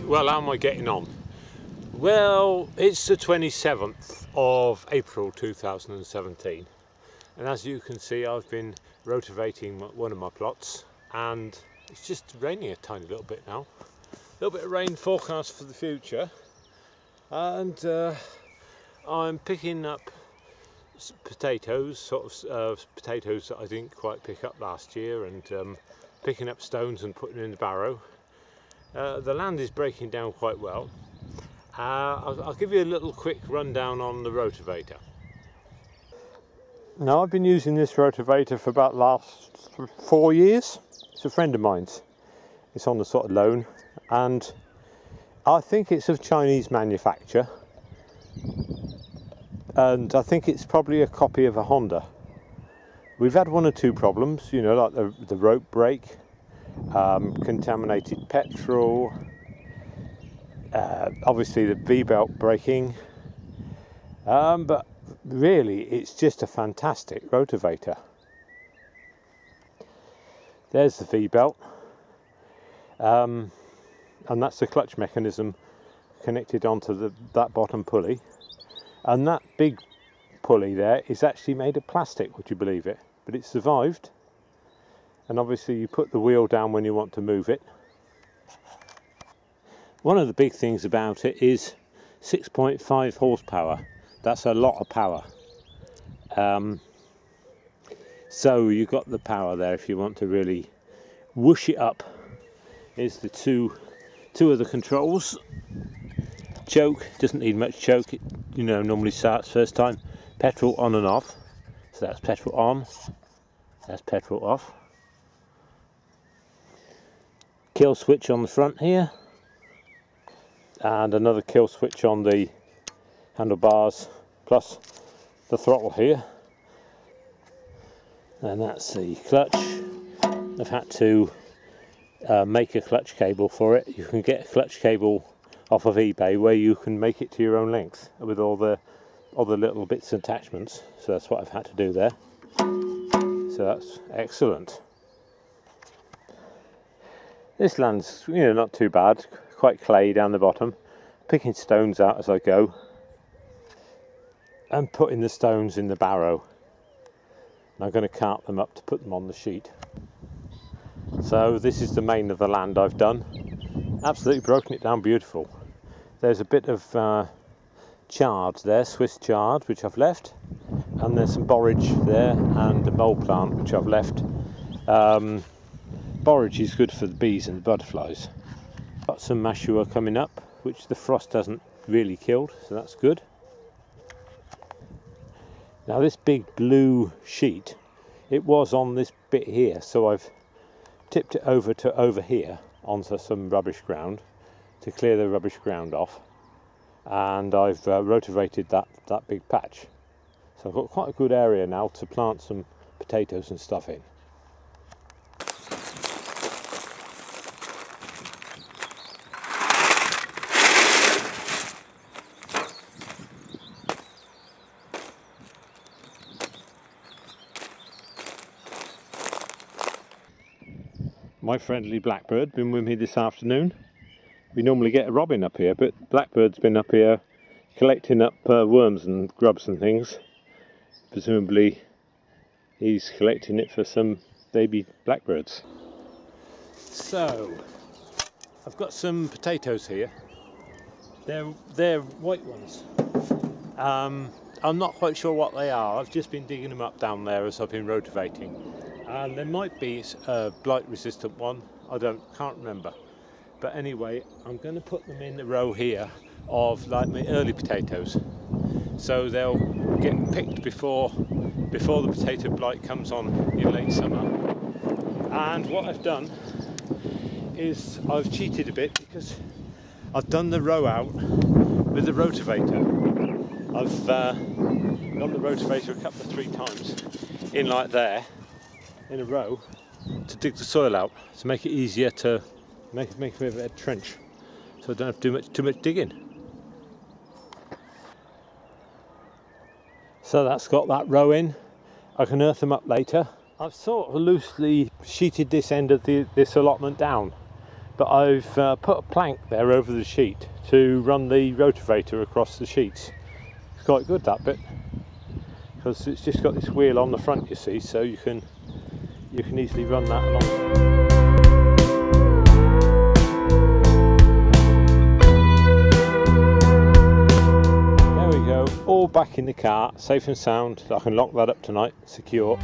Well, how am I getting on? Well, it's the 27th of April 2017 and as you can see I've been rotavating one of my plots and it's just raining a tiny little bit now. A little bit of rain forecast for the future and uh, I'm picking up potatoes, sort of uh, potatoes that I didn't quite pick up last year and um, picking up stones and putting in the barrow. Uh, the land is breaking down quite well. Uh, I'll, I'll, give you a little quick rundown on the rotavator. Now I've been using this rotavator for about last four years. It's a friend of mine's. It's on the sort of loan and I think it's of Chinese manufacture and I think it's probably a copy of a Honda. We've had one or two problems, you know, like the, the rope break, um, contaminated petrol, uh, obviously the V-belt breaking, um, but really it's just a fantastic rotavator. There's the V-belt, um, and that's the clutch mechanism connected onto the, that bottom pulley. And that big pulley there is actually made of plastic, would you believe it? But it survived. And obviously you put the wheel down when you want to move it. One of the big things about it is 6.5 horsepower. That's a lot of power. Um, so you've got the power there if you want to really whoosh it up. Here's the two two of the controls choke doesn't need much choke it you know normally starts first time petrol on and off so that's petrol on that's petrol off kill switch on the front here and another kill switch on the handlebars plus the throttle here and that's the clutch I've had to uh, make a clutch cable for it you can get a clutch cable off of eBay where you can make it to your own length with all the other little bits and attachments. So that's what I've had to do there. So that's excellent. This land's you know not too bad, quite clay down the bottom. Picking stones out as I go and putting the stones in the barrow. And I'm going to cart them up to put them on the sheet. So this is the main of the land I've done. Absolutely broken it down beautiful. There's a bit of uh, chard there, Swiss chard, which I've left, and there's some borage there and a mole plant which I've left. Um, borage is good for the bees and the butterflies. Got some mashua coming up, which the frost hasn't really killed, so that's good. Now this big blue sheet, it was on this bit here, so I've tipped it over to over here onto some rubbish ground to clear the rubbish ground off and I've uh, rotavated that, that big patch. So I've got quite a good area now to plant some potatoes and stuff in. My friendly blackbird been with me this afternoon we normally get a robin up here, but blackbird's been up here collecting up uh, worms and grubs and things. Presumably he's collecting it for some baby blackbirds. So, I've got some potatoes here. They're, they're white ones. Um, I'm not quite sure what they are. I've just been digging them up down there as I've been rotavating. And there might be a blight resistant one. I don't can't remember. But anyway, I'm going to put them in the row here of like my early potatoes. So they'll get picked before before the potato blight comes on in late summer. And what I've done is I've cheated a bit because I've done the row out with the rotavator. I've uh, done the rotavator a couple of three times in like there in a row to dig the soil out to make it easier to make, make a bit of a trench so I don't have to do much, too much digging. So that's got that row in. I can earth them up later. I've sort of loosely sheeted this end of the, this allotment down but I've uh, put a plank there over the sheet to run the rotavator across the sheets. It's quite good that bit because it's just got this wheel on the front you see so you can you can easily run that along. There we go, all back in the car, safe and sound. I can lock that up tonight, secure.